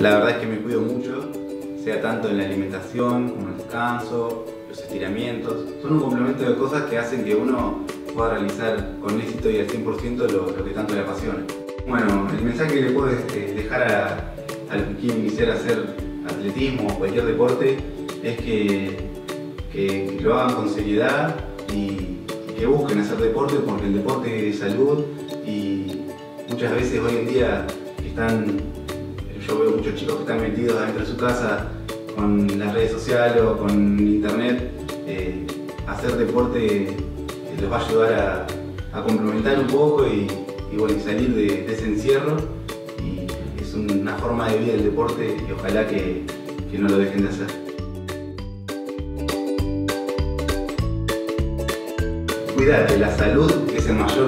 La verdad es que me cuido mucho, sea tanto en la alimentación como el descanso, los estiramientos. Son un complemento de cosas que hacen que uno pueda realizar con éxito y al 100% lo, lo, que tanto le apasiona. Bueno, el mensaje que le puedo este, dejar a, a los que quieren iniciar a hacer atletismo o cualquier deporte es que, que, que lo hagan con seriedad y, que busquen hacer deporte porque el deporte es salud y muchas veces hoy en día están, yo veo muchos chicos que están metidos dentro de su casa con las redes sociales o con internet, eh, hacer deporte les va a ayudar a, complementar un poco y, bueno, salir de, ese encierro y es una forma de vida el deporte y ojalá que, no lo dejen de hacer. Cuídate, la salud es el mayor.